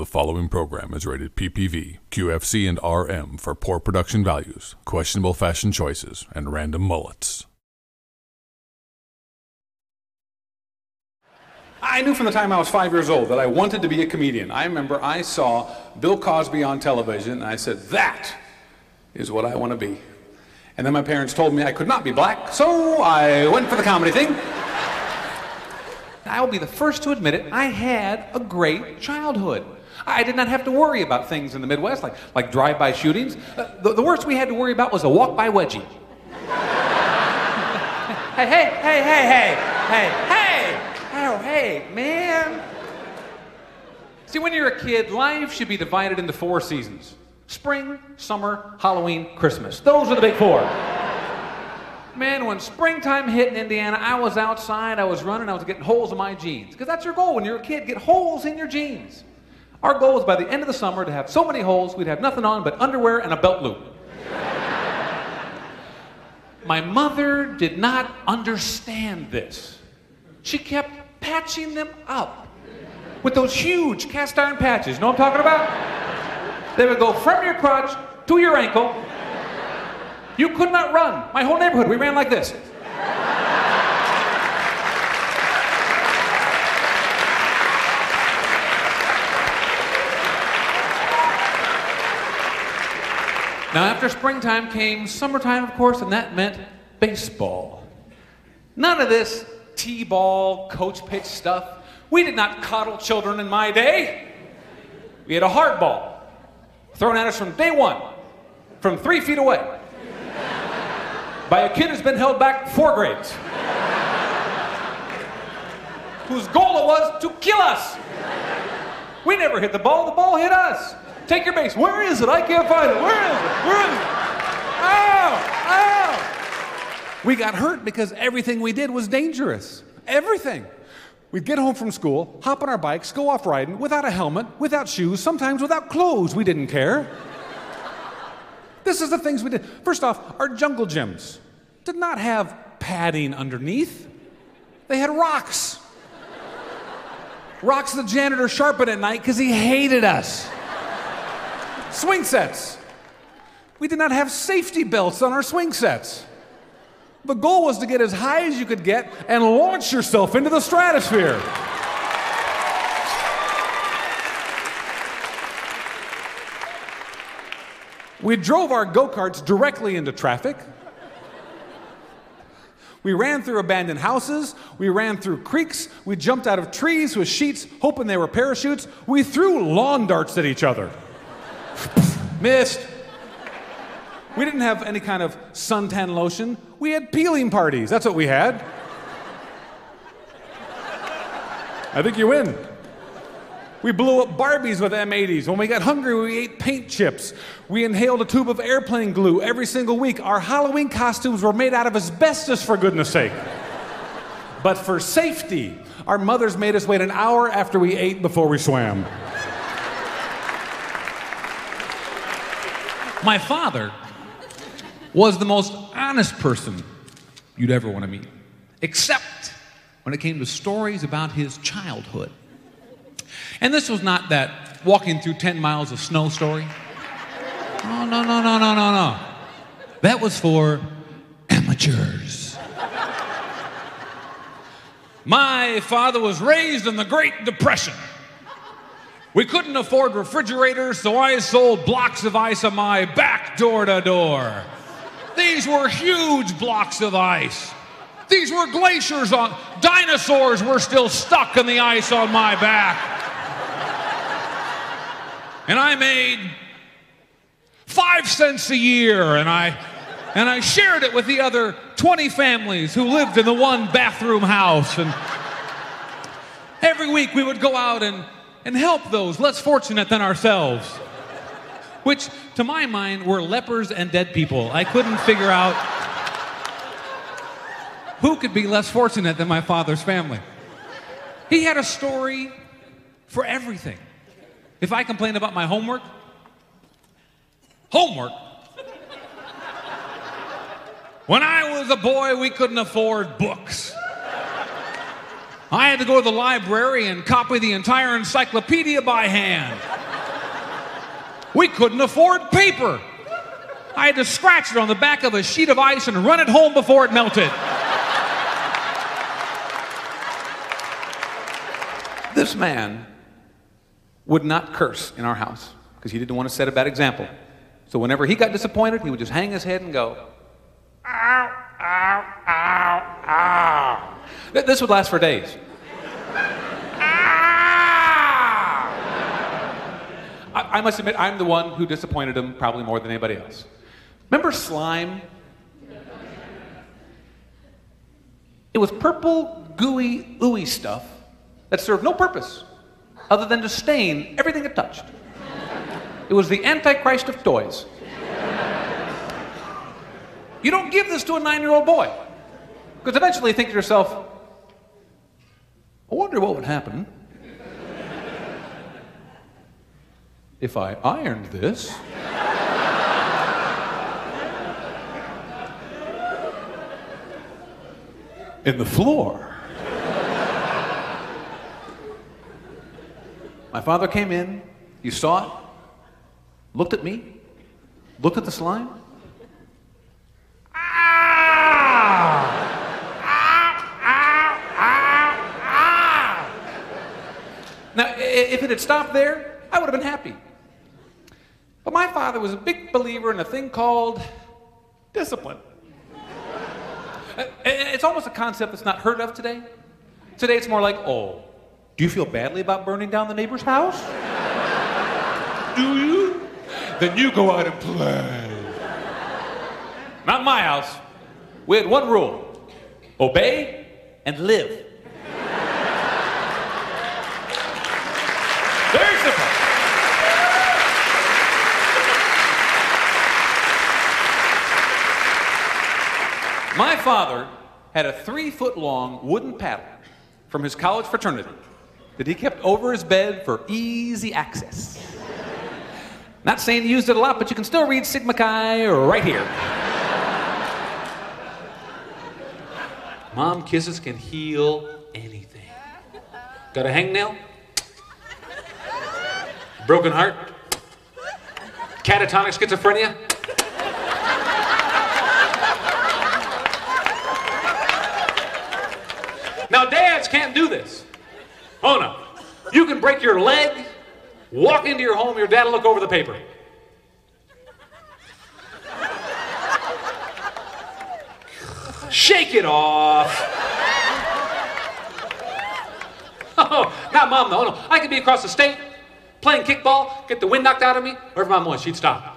The following program is rated PPV, QFC, and RM for poor production values, questionable fashion choices, and random mullets. I knew from the time I was five years old that I wanted to be a comedian. I remember I saw Bill Cosby on television, and I said, That is what I want to be. And then my parents told me I could not be black, so I went for the comedy thing. I will be the first to admit it, I had a great childhood. I did not have to worry about things in the Midwest, like, like drive-by shootings. Uh, the, the worst we had to worry about was a walk-by wedgie. hey, hey, hey, hey, hey, hey, hey! Oh, hey, man. See, when you're a kid, life should be divided into four seasons spring, summer, Halloween, Christmas. Those are the big four. Man, when springtime hit in Indiana, I was outside, I was running, I was getting holes in my jeans. Because that's your goal when you're a kid get holes in your jeans. Our goal was by the end of the summer to have so many holes we'd have nothing on but underwear and a belt loop. my mother did not understand this. She kept patching them up with those huge cast iron patches. Know what I'm talking about? They would go from your crotch to your ankle. You could not run. My whole neighborhood, we ran like this. Now, after springtime came summertime, of course, and that meant baseball. None of this T ball, coach pitch stuff. We did not coddle children in my day. We had a hard ball thrown at us from day one, from three feet away, by a kid who's been held back four grades, whose goal it was to kill us. We never hit the ball, the ball hit us. Take your base. Where is it? I can't find it. Where is it? Where is it? Ow! Ow! We got hurt because everything we did was dangerous. Everything. We'd get home from school, hop on our bikes, go off riding without a helmet, without shoes, sometimes without clothes. We didn't care. this is the things we did. First off, our jungle gyms did not have padding underneath, they had rocks. Rocks the janitor sharpened at night because he hated us. Swing sets. We did not have safety belts on our swing sets. The goal was to get as high as you could get and launch yourself into the stratosphere. We drove our go karts directly into traffic. We ran through abandoned houses. We ran through creeks. We jumped out of trees with sheets, hoping they were parachutes. We threw lawn darts at each other. Missed. We didn't have any kind of suntan lotion. We had peeling parties. That's what we had. I think you win. We blew up Barbies with M80s. When we got hungry, we ate paint chips. We inhaled a tube of airplane glue every single week. Our Halloween costumes were made out of asbestos, for goodness sake. But for safety, our mothers made us wait an hour after we ate before we swam. My father was the most honest person you'd ever want to meet, except when it came to stories about his childhood. And this was not that walking through 10 miles of snow story. No, no, no, no, no, no, no. That was for amateurs. My father was raised in the Great Depression. We couldn't afford refrigerators, so I sold blocks of ice on my back door to door. These were huge blocks of ice. These were glaciers on dinosaurs were still stuck in the ice on my back. And I made 5 cents a year and I and I shared it with the other 20 families who lived in the one bathroom house and every week we would go out and and help those less fortunate than ourselves which to my mind were lepers and dead people. I couldn't figure out who could be less fortunate than my father's family. He had a story for everything. If I complained about my homework, homework. When I was a boy, we couldn't afford books. I had to go to the library and copy the entire encyclopedia by hand. We couldn't afford paper. I had to scratch it on the back of a sheet of ice and run it home before it melted. this man would not curse in our house because he didn't want to set a bad example. So whenever he got disappointed, he would just hang his head and go, ow, ow, ow, ow. This would last for days. Ah! I, I must admit, I'm the one who disappointed him probably more than anybody else. Remember slime? It was purple, gooey, ooey stuff that served no purpose other than to stain everything it touched. It was the Antichrist of toys. You don't give this to a nine year old boy. Because eventually you think to yourself, I wonder what would happen if I ironed this. in the floor. My father came in, you saw it, looked at me, looked at the slime. Now, if it had stopped there, I would have been happy. But my father was a big believer in a thing called discipline. Uh, it's almost a concept that's not heard of today. Today it's more like, oh, do you feel badly about burning down the neighbor's house? Do you? Then you go out and play. Not my house. We had one rule obey and live. Very simple. My father had a three foot long wooden paddle from his college fraternity that he kept over his bed for easy access. Not saying he used it a lot, but you can still read Sigma Chi right here. Mom kisses can heal anything. Got a hangnail? Broken heart? Catatonic schizophrenia? Now, dads can't do this. Oh no. You can break your leg, walk into your home, your dad will look over the paper. Shake it off. Oh, not mom though. No, I could be across the state playing kickball, get the wind knocked out of me. Wherever mom was, she'd stop.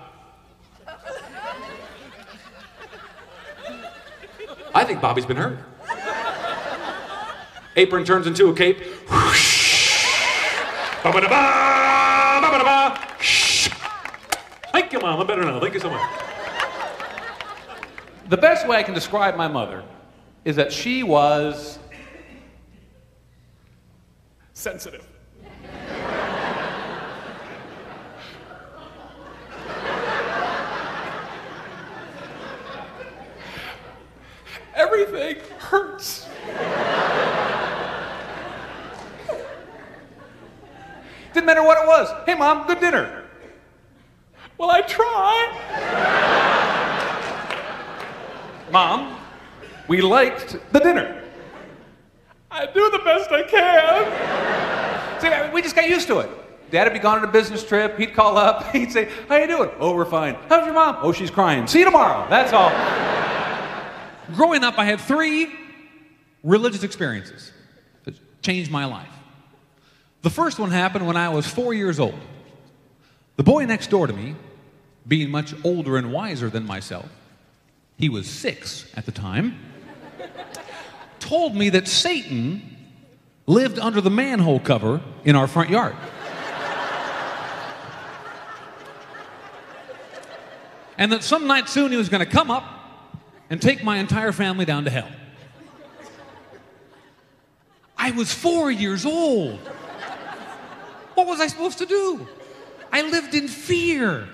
I think Bobby's been hurt. Apron turns into a cape. Thank you, Mom. I'm better now. Thank you so much. The best way I can describe my mother is that she was sensitive. Everything hurts. Didn't matter what it was. Hey, mom, good dinner. Well, I try. mom, we liked the dinner. I do the best I can. See, we just got used to it. Dad would be gone on a business trip. He'd call up. He'd say, "How you doing?" "Oh, we're fine." "How's your mom?" "Oh, she's crying." "See you tomorrow." That's all. Growing up, I had three religious experiences that changed my life. The first one happened when I was four years old. The boy next door to me, being much older and wiser than myself, he was six at the time, told me that Satan lived under the manhole cover in our front yard. and that some night soon he was going to come up and take my entire family down to hell. I was four years old. What was I supposed to do? I lived in fear.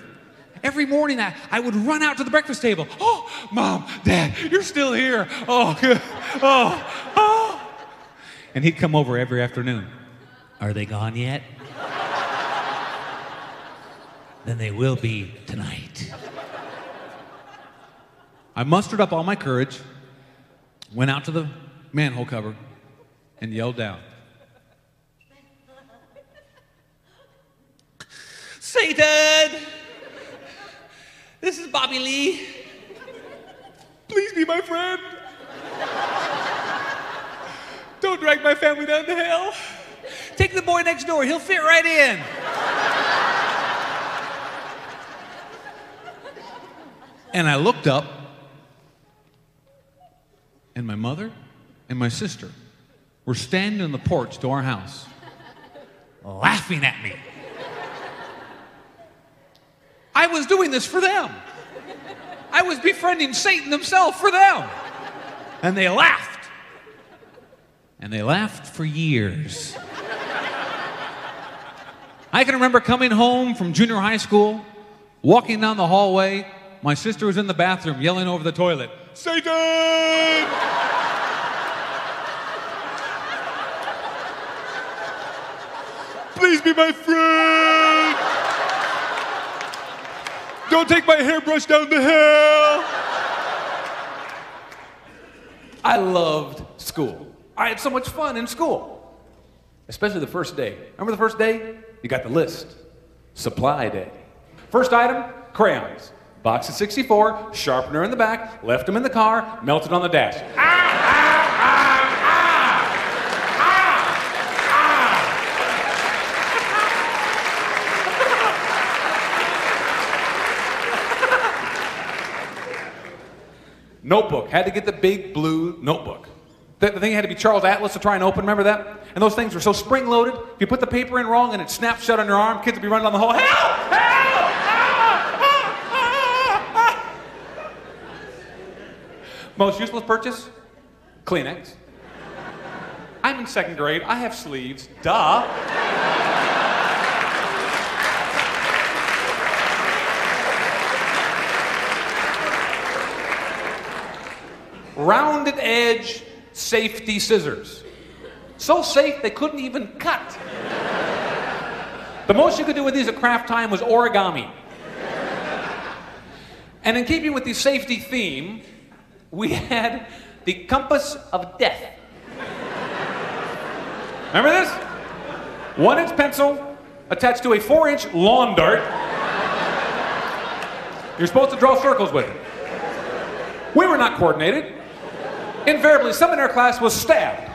Every morning I, I would run out to the breakfast table. Oh, mom, dad, you're still here. Oh. Oh, oh. And he'd come over every afternoon. Are they gone yet? then they will be tonight. I mustered up all my courage, went out to the manhole cover, and yelled down Satan! This is Bobby Lee. Please be my friend. Don't drag my family down to hell. Take the boy next door, he'll fit right in. and I looked up, and my mother and my sister were standing on the porch to our house, laughing at me. I was doing this for them. I was befriending Satan himself for them. And they laughed. And they laughed for years. I can remember coming home from junior high school, walking down the hallway. My sister was in the bathroom yelling over the toilet, Satan! Please be my friend! Don't take my hairbrush down the hill! I loved school. I had so much fun in school, especially the first day. Remember the first day? You got the list. Supply day. First item crayons. Box of 64, sharpener in the back, left them in the car, melted on the dash. Ah, Notebook. Had to get the big blue notebook. The, the thing had to be Charles Atlas to try and open. Remember that? And those things were so spring loaded. If you put the paper in wrong and it snapped shut on your arm, kids would be running down the hall. Help! Help! Ah! Most useless purchase? Kleenex. I'm in second grade. I have sleeves. Duh. Rounded edge safety scissors. So safe they couldn't even cut. The most you could do with these at craft time was origami. And in keeping with the safety theme, we had the compass of death. Remember this? One inch pencil attached to a four inch lawn dart. You're supposed to draw circles with it. We were not coordinated. Invariably, someone in our class was stabbed.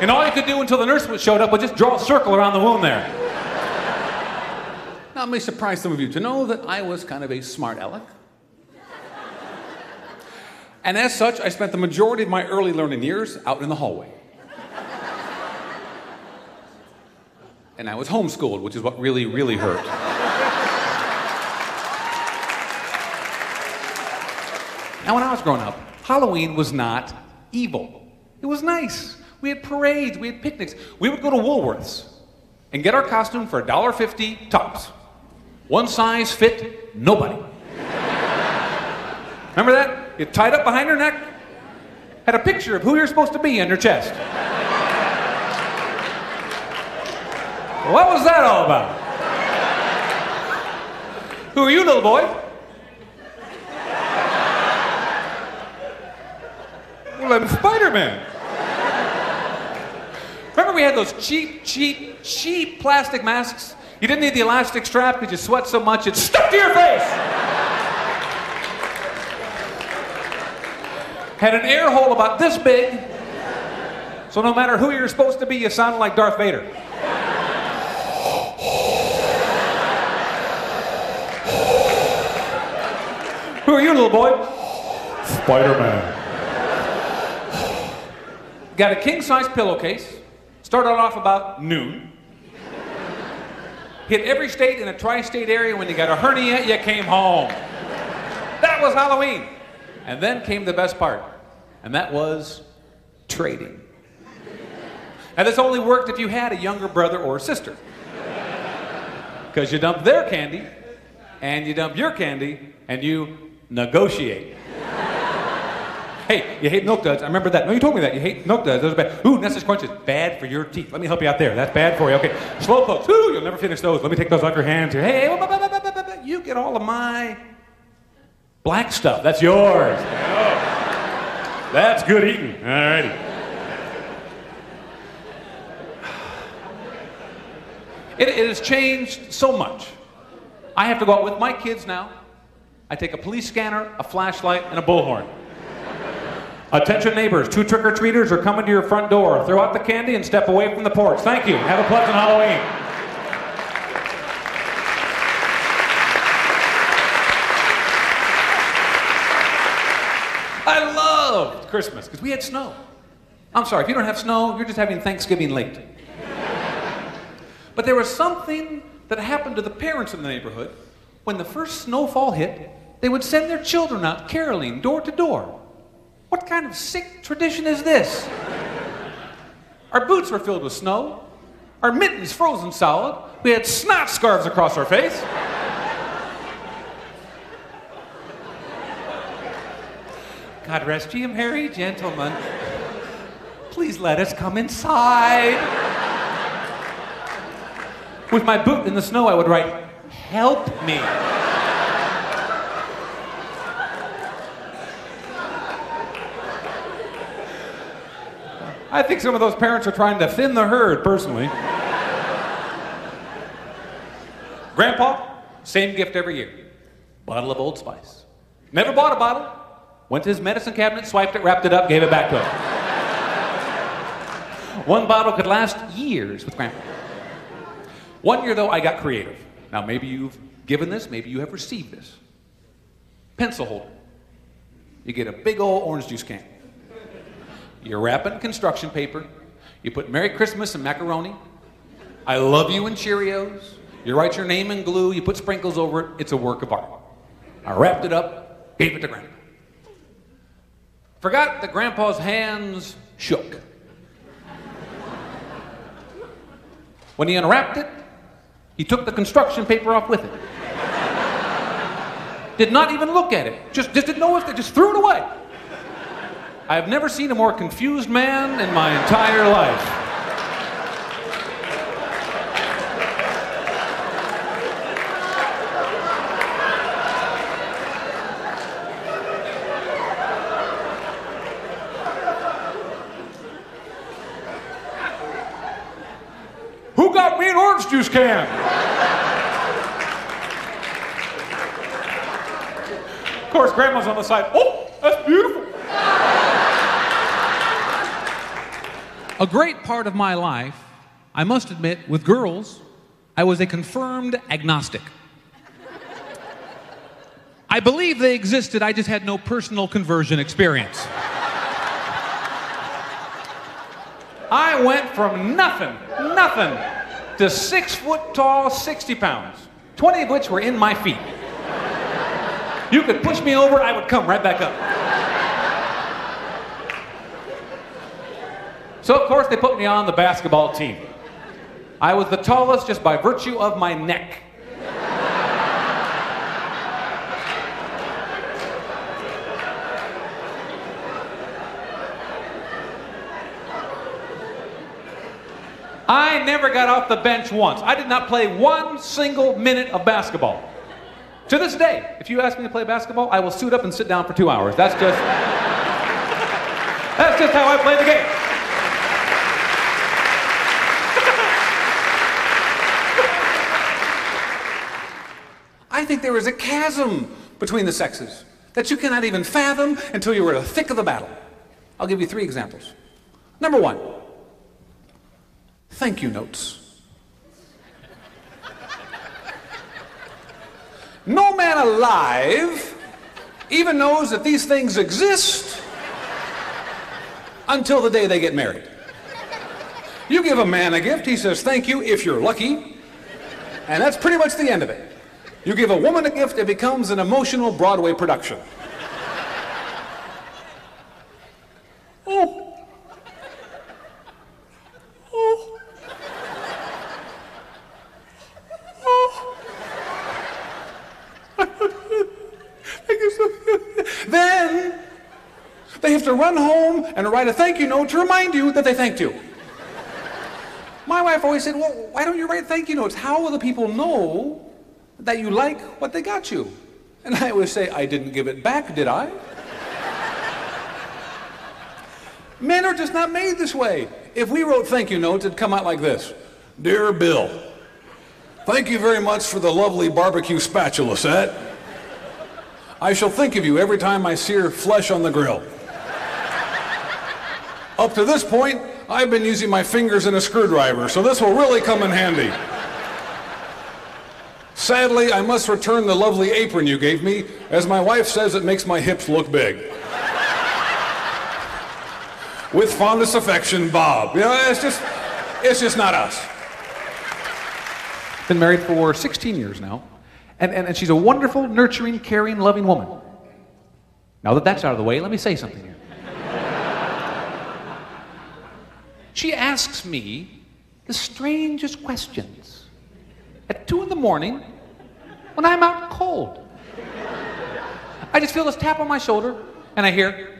And all you could do until the nurse showed up was just draw a circle around the wound there. Now, it may surprise some of you to know that I was kind of a smart aleck. And as such, I spent the majority of my early learning years out in the hallway. And I was homeschooled, which is what really, really hurt. now, when I was growing up, Halloween was not evil. It was nice. We had parades, we had picnics. We would go to Woolworths and get our costume for $1.50 tops. One size fit nobody. Remember that? You tied up behind your neck, had a picture of who you're supposed to be on your chest. what was that all about? Who are you, little boy? Well, I'm Spider Man. Remember, we had those cheap, cheap, cheap plastic masks? You didn't need the elastic strap because you sweat so much it stuck to your face. Had an air hole about this big, so no matter who you're supposed to be, you sounded like Darth Vader. Who are you, little boy? Spider Man. Got a king size pillowcase. Started off about noon. Hit every state in a tri state area. When you got a hernia, you came home. That was Halloween. And then came the best part, and that was trading. And this only worked if you had a younger brother or sister. Because you dump their candy, and you dump your candy, and you negotiate. Hey, you hate milk duds. I remember that. No, you told me that. You hate milk duds. Those are bad. Ooh, Nestle Crunches. Bad for your teeth. Let me help you out there. That's bad for you. Okay. Slow pokes. Ooh, you'll never finish those. Let me take those off your hands here. Hey, hey, you get all of my black stuff. That's yours. That's good eating. All righty. It, it has changed so much. I have to go out with my kids now. I take a police scanner, a flashlight, and a bullhorn. Attention neighbors, two trick-or-treaters are coming to your front door. Throw out the candy and step away from the porch. Thank you. Have a pleasant Halloween. I loved Christmas because we had snow. I'm sorry, if you don't have snow, you're just having Thanksgiving late. But there was something that happened to the parents in the neighborhood. When the first snowfall hit, they would send their children out caroling door to door. What kind of sick tradition is this? Our boots were filled with snow, our mittens frozen solid, we had snot scarves across our face. God rest ye merry gentlemen. Please let us come inside. With my boot in the snow, I would write, Help me. I think some of those parents are trying to thin the herd, personally. Grandpa, same gift every year bottle of Old Spice. Never bought a bottle. Went to his medicine cabinet, swiped it, wrapped it up, gave it back to him. One bottle could last years with Grandpa. One year, though, I got creative. Now, maybe you've given this, maybe you have received this. Pencil holder. You get a big old orange juice can. You wrap it in construction paper. You put Merry Christmas and macaroni. I love you in Cheerios. You write your name in glue. You put sprinkles over it. It's a work of art. I wrapped it up, gave it to Grandpa. Forgot that Grandpa's hands shook. When he unwrapped it, he took the construction paper off with it. Did not even look at it. Just, just didn't know what to, just threw it away. I have never seen a more confused man in my entire life. Who got me an orange juice can? of course, Grandma's on the side. Oh, that's beautiful. A great part of my life, I must admit, with girls, I was a confirmed agnostic. I believe they existed, I just had no personal conversion experience. I went from nothing, nothing, to six foot tall, 60 pounds, 20 of which were in my feet. You could push me over, I would come right back up. So, of course, they put me on the basketball team. I was the tallest just by virtue of my neck. I never got off the bench once. I did not play one single minute of basketball. To this day, if you ask me to play basketball, I will suit up and sit down for two hours. That's just That's just how I play the game. I think there is a chasm between the sexes that you cannot even fathom until you are in the thick of the battle. I'll give you three examples. Number one, thank you notes. No man alive even knows that these things exist until the day they get married. You give a man a gift, he says thank you if you're lucky, and that's pretty much the end of it. You give a woman a gift, it becomes an emotional Broadway production. Oh. Oh. Oh. then they have to run home and write a thank you note to remind you that they thanked you. My wife always said, Well, why don't you write thank you notes? How will the people know that you like what they got you? And I always say, I didn't give it back, did I? Men are just not made this way. If we wrote thank you notes, it'd come out like this Dear Bill, thank you very much for the lovely barbecue spatula set. I shall think of you every time I sear flesh on the grill. Up to this point, I've been using my fingers and a screwdriver, so this will really come in handy. Sadly, I must return the lovely apron you gave me, as my wife says it makes my hips look big. With fondest affection, Bob. You know, it's just, it's just not us. Been married for 16 years now, and, and, and she's a wonderful, nurturing, caring, loving woman. Now that that's out of the way, let me say something here. she asks me the strangest questions at 2 in the morning when I'm out cold. I just feel this tap on my shoulder, and I hear,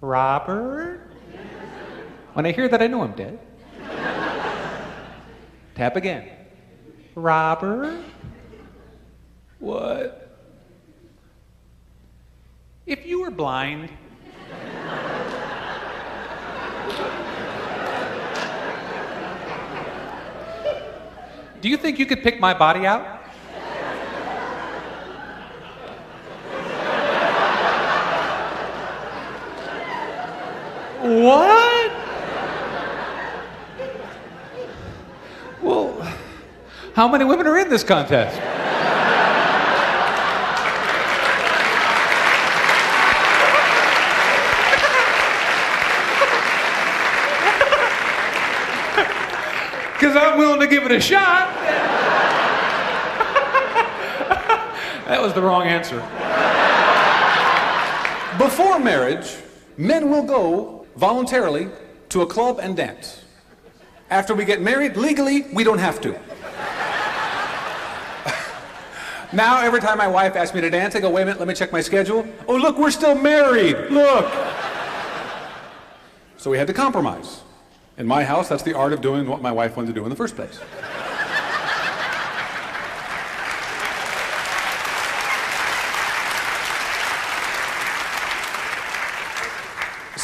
Robert? When I hear that, I know I'm dead. Tap again. Robert? What? If you were blind, do you think you could pick my body out? What? Well, how many women are in this contest? Because I'm willing to give it a shot. that was the wrong answer. Before marriage, men will go voluntarily to a club and dance. After we get married, legally, we don't have to. now, every time my wife asks me to dance, I go, wait a minute, let me check my schedule. Oh, look, we're still married. Look. So we had to compromise. In my house, that's the art of doing what my wife wanted to do in the first place.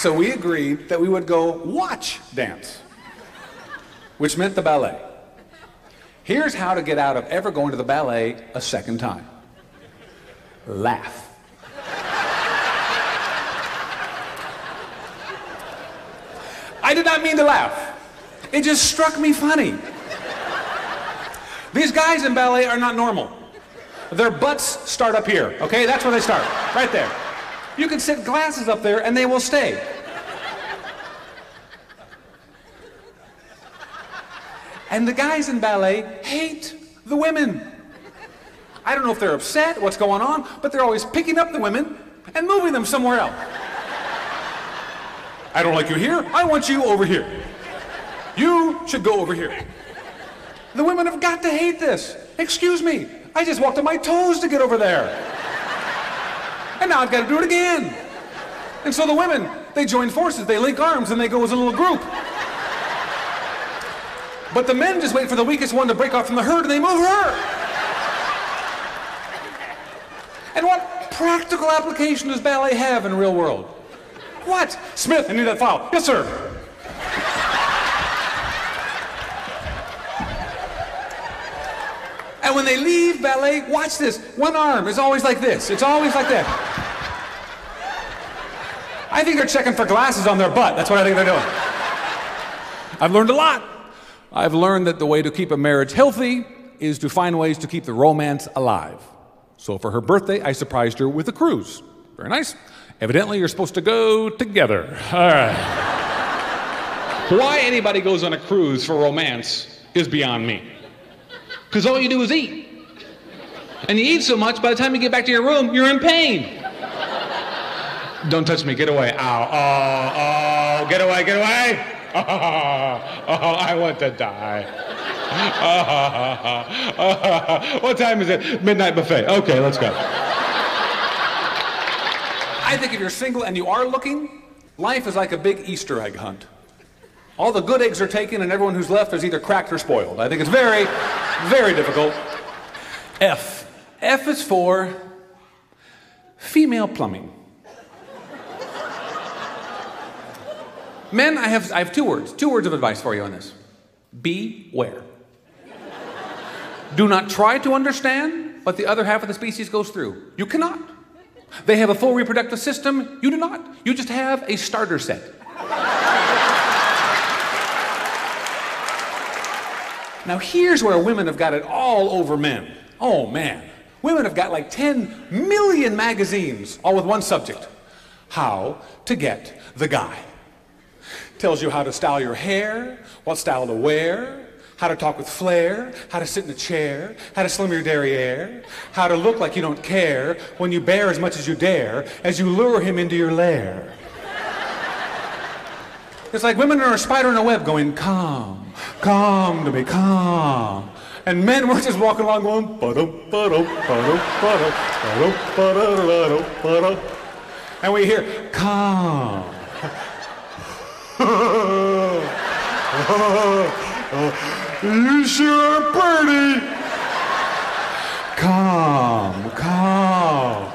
So we agreed that we would go watch dance, which meant the ballet. Here's how to get out of ever going to the ballet a second time laugh. I did not mean to laugh. It just struck me funny. These guys in ballet are not normal. Their butts start up here, okay? That's where they start, right there. You can sit glasses up there and they will stay. And the guys in ballet hate the women. I don't know if they're upset, what's going on, but they're always picking up the women and moving them somewhere else. I don't like you here, I want you over here. You should go over here. The women have got to hate this. Excuse me, I just walked on my toes to get over there. And now I've got to do it again. And so the women, they join forces, they link arms, and they go as a little group. But the men just wait for the weakest one to break off from the herd and they move her. And what practical application does ballet have in real world? What? Smith, I need that file. Yes, sir. And when they leave ballet, watch this. One arm is always like this. It's always like that. I think they're checking for glasses on their butt. That's what I think they're doing. I've learned a lot. I've learned that the way to keep a marriage healthy is to find ways to keep the romance alive. So for her birthday, I surprised her with a cruise. Very nice. Evidently, you're supposed to go together. All right. Why anybody goes on a cruise for romance is beyond me. Because all you do is eat. And you eat so much, by the time you get back to your room, you're in pain. Don't touch me, get away. Ow, oh, oh, get away, get away. Oh, oh I want to die. Oh, oh, what time is it? Midnight buffet. Okay, let's go. I think if you're single and you are looking, life is like a big Easter egg hunt. All the good eggs are taken, and everyone who's left is either cracked or spoiled. I think it's very, very difficult. F. F is for female plumbing. Men, I have, I have two words, two words of advice for you on this. Beware. Do not try to understand what the other half of the species goes through. You cannot. They have a full reproductive system. You do not. You just have a starter set. Now, here's where women have got it all over men. Oh, man. Women have got like 10 million magazines, all with one subject how to get the guy. Tells you how to style your hair, what style to wear, how to talk with flair, how to sit in a chair, how to slim your derriere, how to look like you don't care when you bear as much as you dare as you lure him into your lair. It's like women are a spider in a web going, come, come to me, come. And men were just walking along going, and we hear, come. you sure are pretty. Come, come.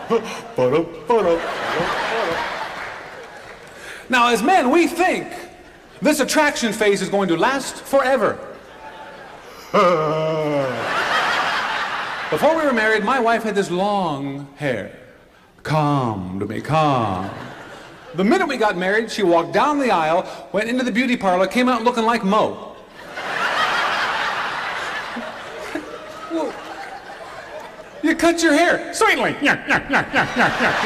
Now, as men, we think this attraction phase is going to last forever. Before we were married, my wife had this long hair. Calm to me, calm. The minute we got married, she walked down the aisle, went into the beauty parlor, came out looking like Moe. well, you cut your hair. Certainly. Yeah, yeah, yeah, yeah, yeah,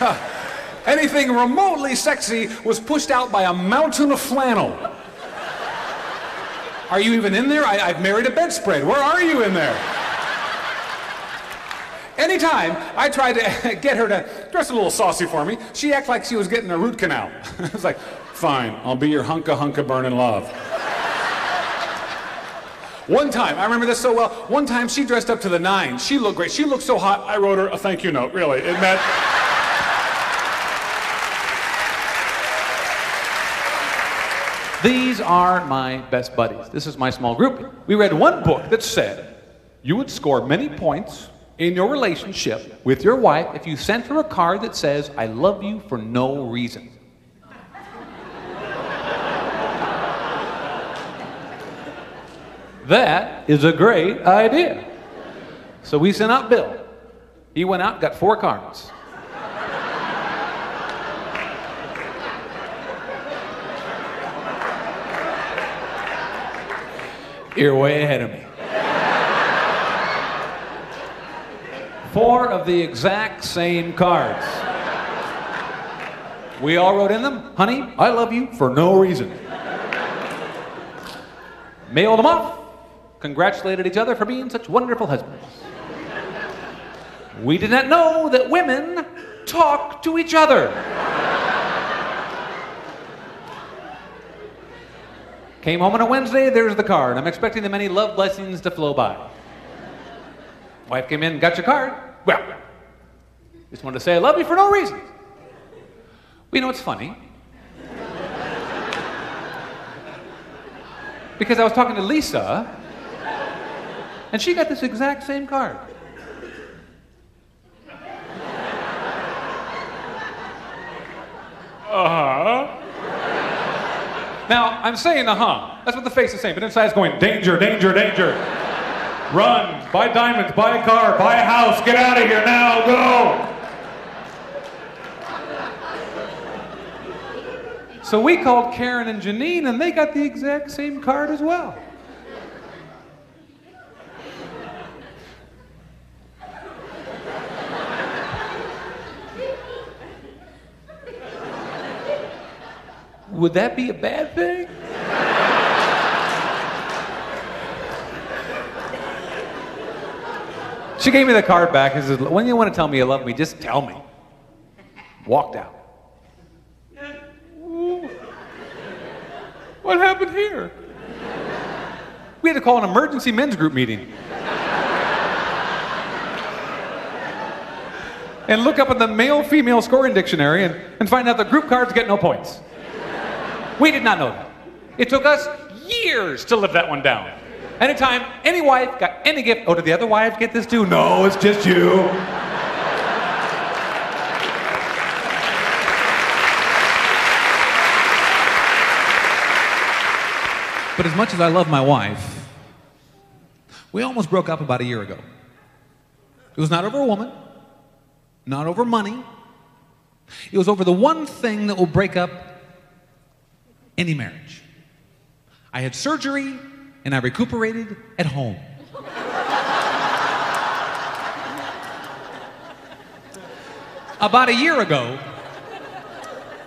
yeah. Anything remotely sexy was pushed out by a mountain of flannel. Are you even in there? I, have married a bedspread. Where are you in there? Anytime I tried to get her to dress a little saucy for me, she acted like she was getting a root canal. I was like, fine, I'll be your hunka hunka burning love. One time, I remember this so well. One time she dressed up to the nines. She looked great. She looked so hot, I wrote her a thank you note, really. It meant. These are my best buddies. This is my small group. We read one book that said you would score many points in your relationship with your wife if you sent her a card that says, I love you for no reason. that is a great idea. So we sent out Bill. He went out, got four cards. You're way ahead of me. Four of the exact same cards. We all wrote in them, honey, I love you for no reason. Mailed them off, congratulated each other for being such wonderful husbands. We did not know that women talk to each other. Came home on a Wednesday, there's the card. I'm expecting the many love blessings to flow by. Wife came in, got your card. Well, just wanted to say I love you for no reason. We know it's funny? because I was talking to Lisa, and she got this exact same card. Uh huh. Now, I'm saying uh huh. That's what the face is saying, but inside it's going danger, danger, danger. Run, buy diamonds, buy a car, buy a house, get out of here now, go. So we called Karen and Janine, and they got the exact same card as well. Would that be a bad thing? she gave me the card back and said, When you want to tell me you love me, just tell me. Walked out. What happened here? We had to call an emergency men's group meeting. and look up in the male female scoring dictionary and, and find out the group cards get no points. We did not know that. It took us years to live that one down. Anytime any wife got any gift, oh, did the other wives get this too? No, it's just you. But as much as I love my wife, we almost broke up about a year ago. It was not over a woman, not over money. It was over the one thing that will break up any marriage. I had surgery and I recuperated at home. About a year ago,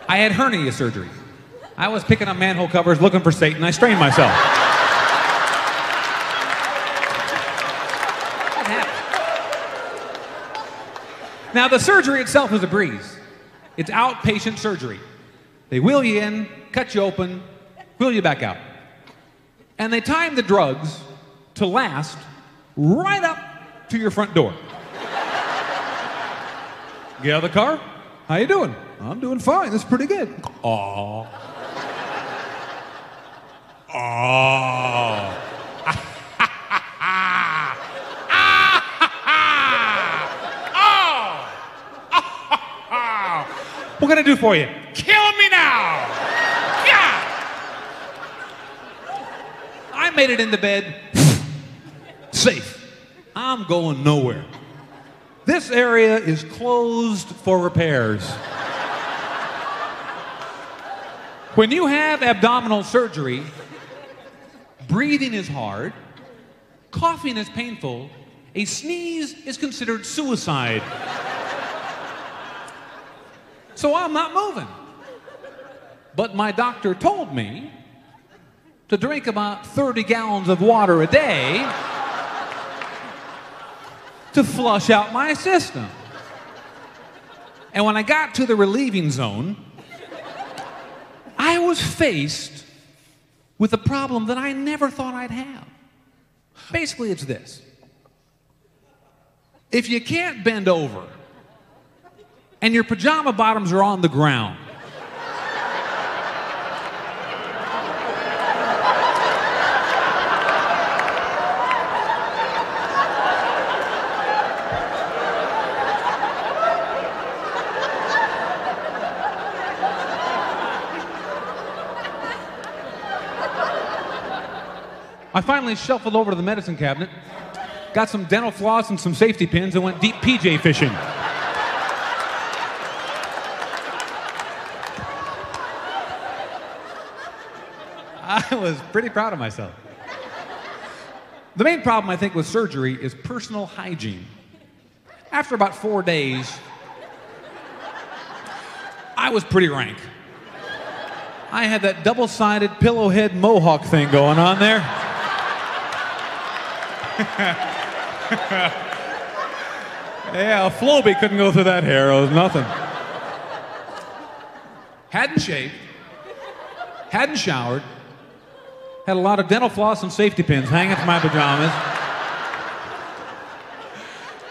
I had hernia surgery. I was picking up manhole covers looking for Satan. I strained myself. Now, the surgery itself is a breeze. It's outpatient surgery. They wheel you in, cut you open, wheel you back out. And they time the drugs to last right up to your front door. Get out of the car. How you doing? I'm doing fine. This is pretty good. Aww. Oh. can I do for you? Kill me now! Yeah! I made it into bed safe. I'm going nowhere. This area is closed for repairs. When you have abdominal surgery, breathing is hard, coughing is painful, a sneeze is considered suicide. So I'm not moving. But my doctor told me to drink about 30 gallons of water a day to flush out my system. And when I got to the relieving zone, I was faced with a problem that I never thought I'd have. Basically, it's this if you can't bend over and your pajama bottoms are on the ground, I finally shuffled over to the medicine cabinet, got some dental floss and some safety pins, and went deep PJ fishing. I was pretty proud of myself. The main problem, I think, with surgery is personal hygiene. After about four days, I was pretty rank. I had that double sided pillow head mohawk thing going on there. yeah, a Flowbee couldn't go through that hair. It was nothing. Hadn't shaved, hadn't showered, had a lot of dental floss and safety pins hanging from my pajamas.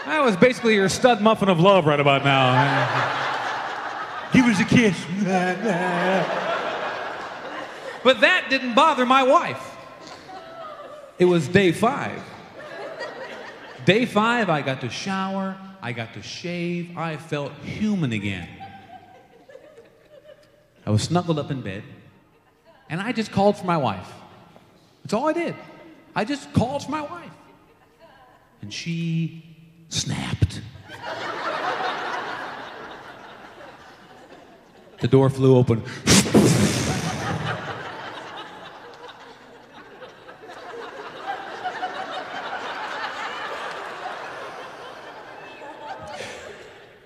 I was basically your stud muffin of love right about now. Give us a kiss. but that didn't bother my wife. It was day five. Day five, I got to shower, I got to shave, I felt human again. I was snuggled up in bed, and I just called for my wife. That's all I did. I just called for my wife. And she snapped. the door flew open.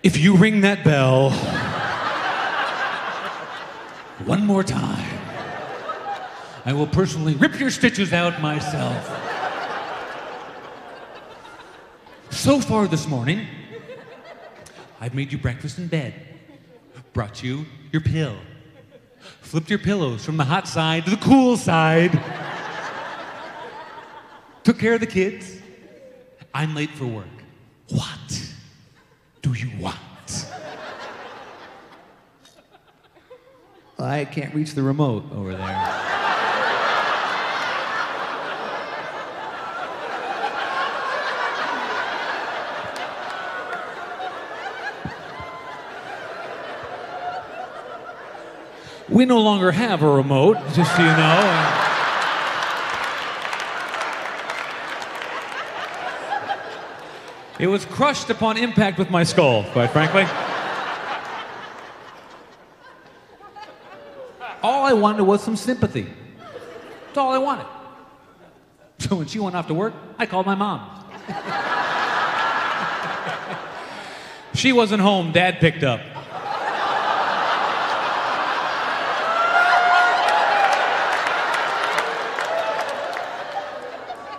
If you ring that bell one more time, I will personally rip your stitches out myself. So far this morning, I've made you breakfast in bed, brought you your pill, flipped your pillows from the hot side to the cool side, took care of the kids. I'm late for work. What do you want? I can't reach the remote over there. We no longer have a remote, just so you know. It was crushed upon impact with my skull, quite frankly. All I wanted was some sympathy. That's all I wanted. So when she went off to work, I called my mom. she wasn't home, dad picked up.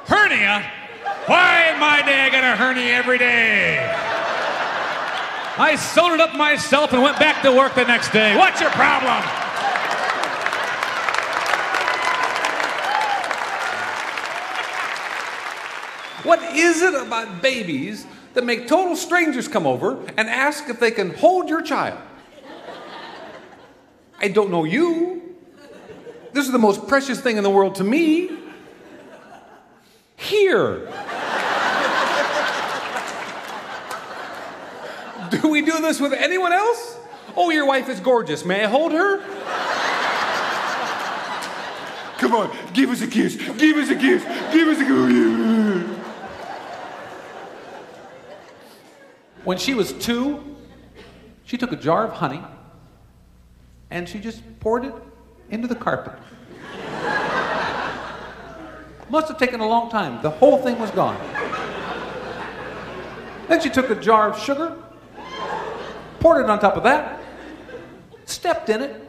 hernia? Why am my dad got a hernia every day? I sewed it up myself and went back to work the next day. What's your problem? What is it about babies that make total strangers come over and ask if they can hold your child? I don't know you. This is the most precious thing in the world to me. Here. Do we do this with anyone else? Oh, your wife is gorgeous. May I hold her? Come on, give us a kiss. Give us a kiss. Give us a kiss. When she was two, she took a jar of honey and she just poured it into the carpet. Must have taken a long time. The whole thing was gone. Then she took a jar of sugar, poured it on top of that, stepped in it,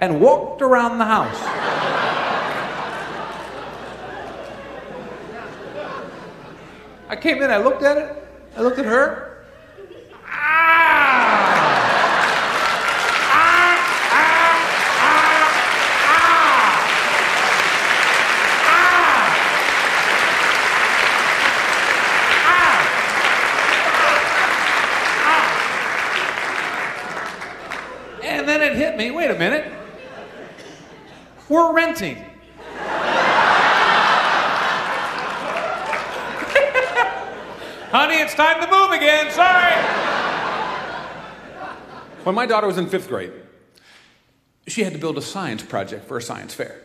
and walked around the house. I came in, I looked at it, I looked at her. Ah! Ah! Ah! Ah! Ah! And then it hit me wait a minute. We're renting. Honey, it's time to move again. Sorry. When my daughter was in fifth grade, she had to build a science project for a science fair.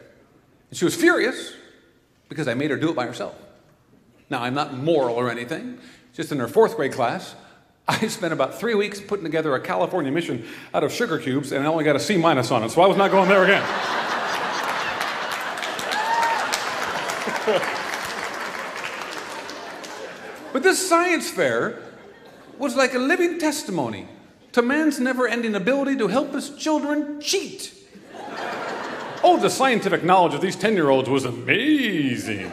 And she was furious because I made her do it by herself. Now, I'm not moral or anything, just in her fourth grade class. I spent about three weeks putting together a California mission out of sugar cubes, and I only got a C minus on it, so I was not going there again. But this science fair was like a living testimony to man's never ending ability to help his children cheat. Oh, the scientific knowledge of these 10 year olds was amazing.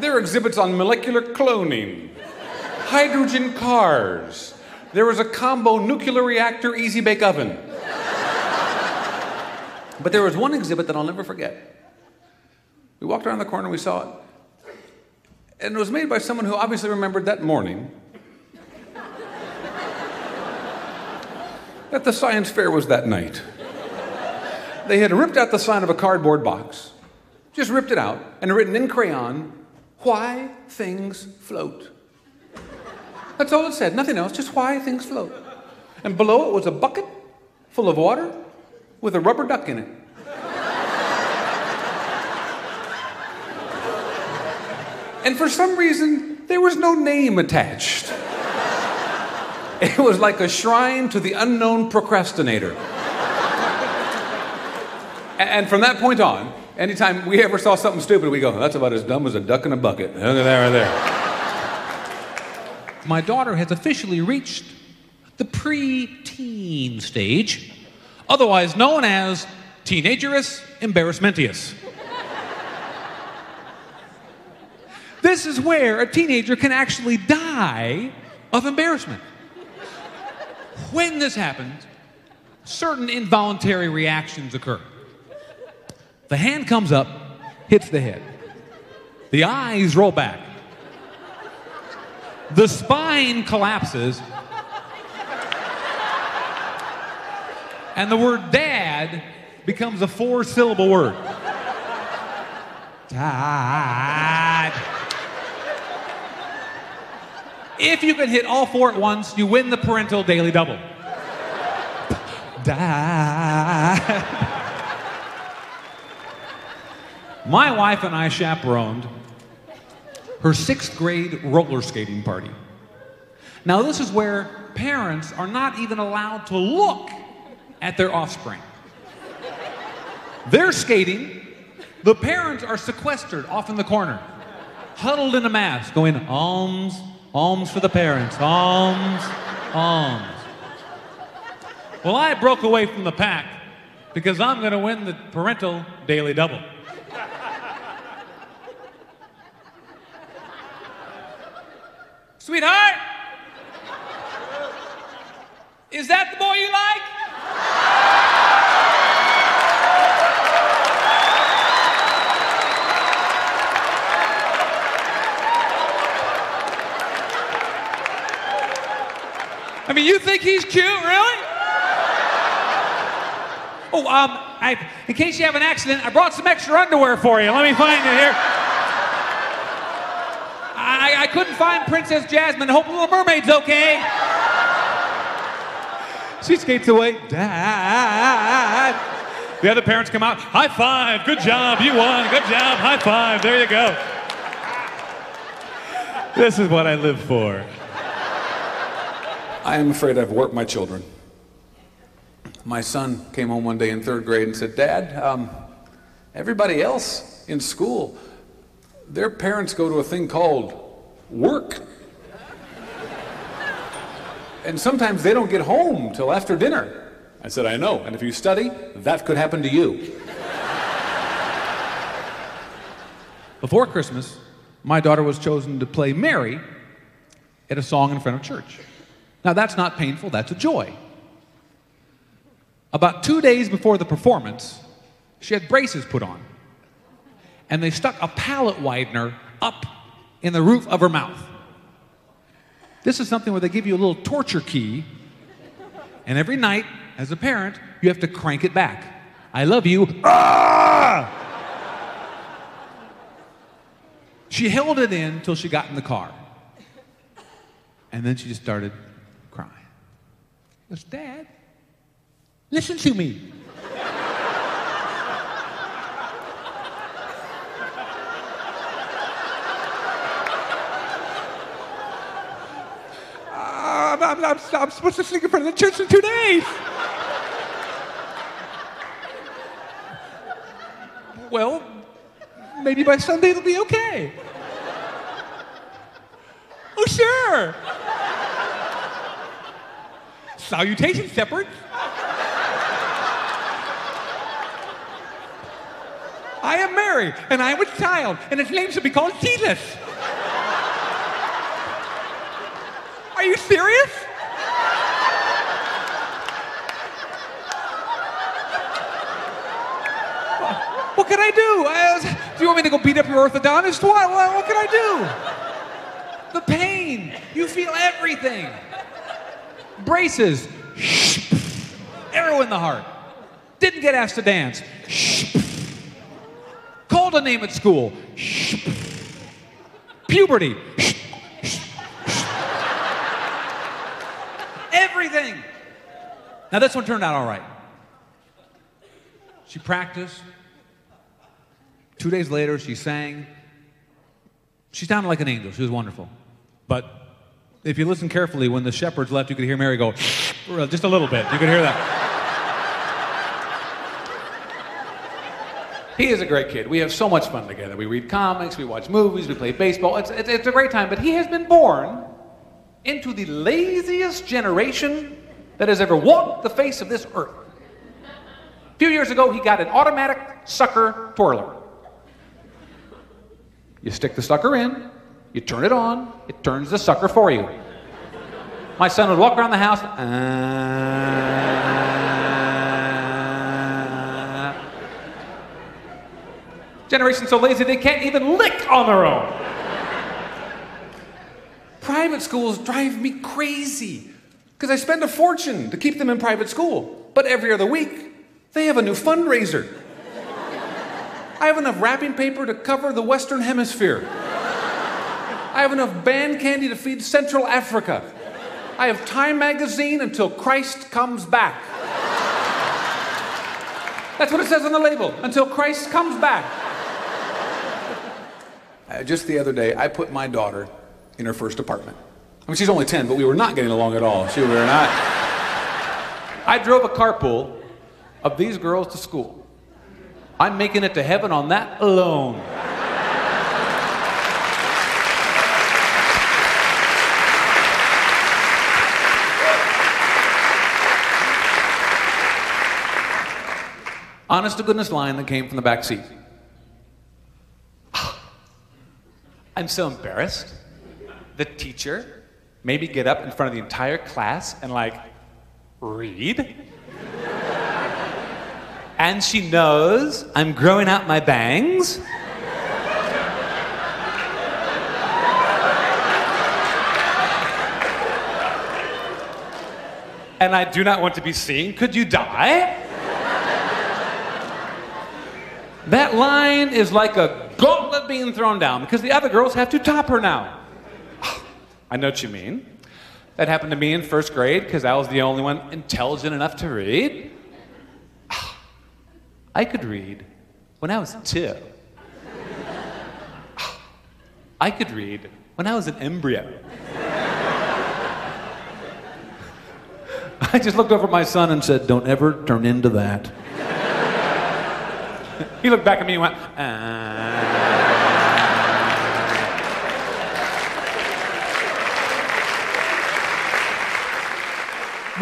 Their exhibits on molecular cloning, hydrogen cars, there was a combo nuclear reactor easy bake oven. But there was one exhibit that I'll never forget. We walked around the corner, we saw it, and it was made by someone who obviously remembered that morning that the science fair was that night. They had ripped out the sign of a cardboard box, just ripped it out, and written in crayon, Why Things Float. That's all it said, nothing else, just why things float. And below it was a bucket full of water with a rubber duck in it. And for some reason, there was no name attached. It was like a shrine to the unknown procrastinator. And from that point on, anytime we ever saw something stupid, we go, that's about as dumb as a duck in a bucket. Look at that right there. My daughter has officially reached the pre-teen stage, otherwise known as teenagerous embarrassmentius. This is where a teenager can actually die of embarrassment. When this happens, certain involuntary reactions occur. The hand comes up, hits the head. The eyes roll back. The spine collapses. and the word dad becomes a four syllable word. Dad. If you can hit all four at once, you win the parental daily double. Dad. My wife and I chaperoned her sixth grade roller skating party. Now, this is where parents are not even allowed to look at their offspring. They're skating, the parents are sequestered off in the corner, huddled in a mass, going, alms, alms for the parents, alms, alms. Well, I broke away from the pack because I'm going to win the parental daily double. Sweetheart, is that the boy you like? I mean, you think he's cute, really? Oh, um, I, in case you have an accident, I brought some extra underwear for you. Let me find it here. I, I couldn't find Princess Jasmine. Hope the Little Mermaid's okay. She skates away. Dad. The other parents come out. High five. Good job. You won. Good job. High five. There you go. This is what I live for. I am afraid I've warped my children. My son came home one day in third grade and said, Dad, um, everybody else in school, their parents go to a thing called work. And sometimes they don't get home till after dinner. I said, I know, and if you study, that could happen to you. Before Christmas, my daughter was chosen to play Mary at a song in front of church. Now, that's not painful, that's a joy. About two days before the performance, she had braces put on. And they stuck a palate widener up in the roof of her mouth. This is something where they give you a little torture key, and every night, as a parent, you have to crank it back. I love you. Ah! She held it in till she got in the car. And then she just started crying. Goes, Dad, listen to me. I'm, I'm, supposed to sing in front of the church in two days. well, maybe by Sunday it'll be okay. Oh, sure. Salutation shepherds. I am Mary, and I am a child, and his name should be called Jesus. Are you serious? Can I do? Uh, do you want me to go beat up your orthodontist? What, what, what can I do? The pain. You feel everything. Braces. Arrow in the heart. Didn't get asked to dance. Called a name at school. Puberty. Everything. Now, this one turned out all right. She practiced. Two days later, she sang. She sounded like an angel. She was wonderful. But if you listen carefully, when the shepherds left, you could hear Mary go, just a little bit. You could hear that. He is a great kid. We have so much fun together. We read comics, we watch movies, we play baseball. It's, it's, it's a great time. But he has been born into the laziest generation that has ever walked the face of this earth. A few years ago, he got an automatic sucker twirler. You stick the sucker in, you turn it on, it turns the sucker for you. My son would walk around the house. Uh, generation so lazy they can't even lick on their own. Private schools drive me crazy because I spend a fortune to keep them in private school. but every other week, they have a new fundraiser. I have enough wrapping paper to cover the Western Hemisphere. I have enough band candy to feed Central Africa. I have Time magazine until Christ comes back. That's what it says on the label, until Christ comes back. Uh, just the other day, I put my daughter in her first apartment. I mean, she's only 10, but we were not getting along at all. She we were not. I drove a carpool of these girls to school. I'm making it to heaven on that alone. Honest to goodness line that came from the back seat. I'm so embarrassed. The teacher maybe get up in front of the entire class and like read. And she knows I'm growing out my bangs. and I do not want to be seen. Could you die? that line is like a gauntlet being thrown down because the other girls have to top her now. I know what you mean. That happened to me in first grade because I was the only one intelligent enough to read. I could read when I was two. I could read when I was an embryo. I just looked over at my son and said, Don't ever turn into that. he looked back at me and went, ah.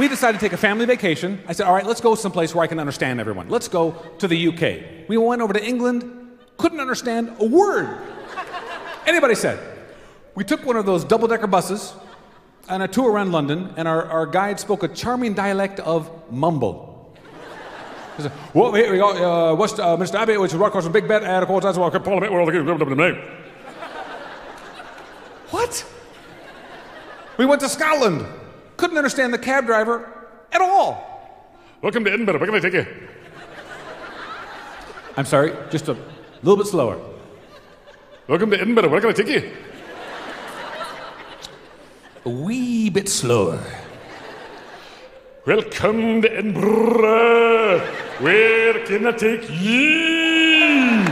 We decided to take a family vacation. I said, all right, let's go someplace where I can understand everyone. Let's go to the UK. We went over to England, couldn't understand a word. Anybody said. We took one of those double decker buses on a tour around London, and our, our guide spoke a charming dialect of mumble. He said, well, here we go, uh, West, uh, Mr. Abbey, which is right across from Big Ben, and of course that's why I what Parliament, where all the What? We went to Scotland. Couldn't understand the cab driver at all. Welcome to Edinburgh. Where can I take you? I'm sorry, just a little bit slower. Welcome to Edinburgh. Where can I take you? A wee bit slower. Welcome to Edinburgh. Where can I take you?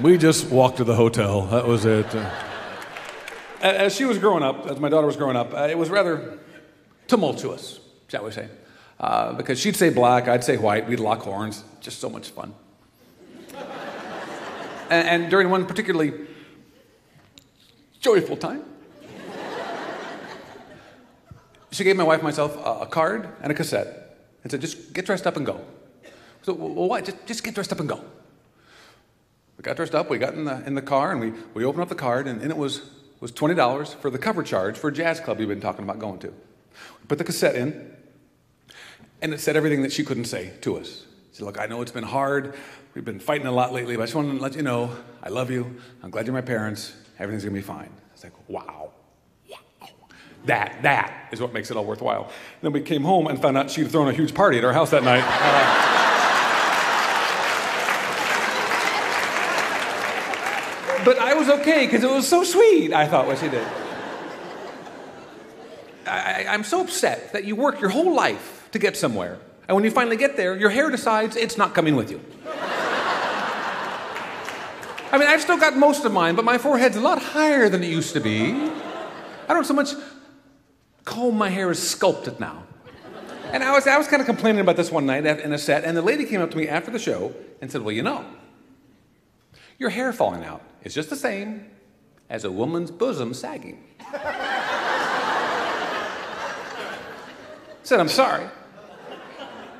We just walked to the hotel. That was it. As she was growing up, as my daughter was growing up, uh, it was rather tumultuous, shall we say. Uh, because she'd say black, I'd say white, we'd lock horns. Just so much fun. and, and during one particularly joyful time, she gave my wife and myself a, a card and a cassette and said, just get dressed up and go. So, well, what? Just, just get dressed up and go. We got dressed up, we got in the, in the car, and we, we opened up the card, and in it was, was $20 for the cover charge for a jazz club we've been talking about going to. We put the cassette in, and it said everything that she couldn't say to us. She said, Look, I know it's been hard. We've been fighting a lot lately, but I just wanted to let you know I love you. I'm glad you're my parents. Everything's going to be fine. It's like, Wow. Wow. That, that is what makes it all worthwhile. Then we came home and found out she'd thrown a huge party at our house that night. Uh, but I was okay because it was so sweet, I thought, what she did. I, am so upset that you work your whole life to get somewhere, and when you finally get there, your hair decides it's not coming with you. I mean, I've still got most of mine, but my forehead's a lot higher than it used to be. I don't so much comb my hair is sculpted now. And I was, I was kind of complaining about this one night in a set, and the lady came up to me after the show and said, Well, you know, your hair falling out is just the same as a woman's bosom sagging. said, I'm sorry,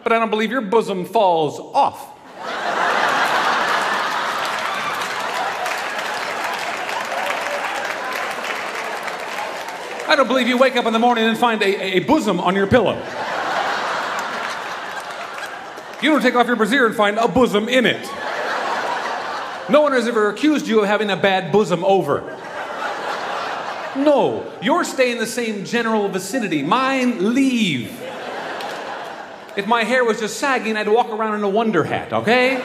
but I don't believe your bosom falls off. I don't believe you wake up in the morning and find a, a bosom on your pillow. You don't take off your brassiere and find a bosom in it. No one has ever accused you of having a bad bosom over. No, yours stay in the same general vicinity. Mine leave. If my hair was just sagging, I'd walk around in a wonder hat, okay?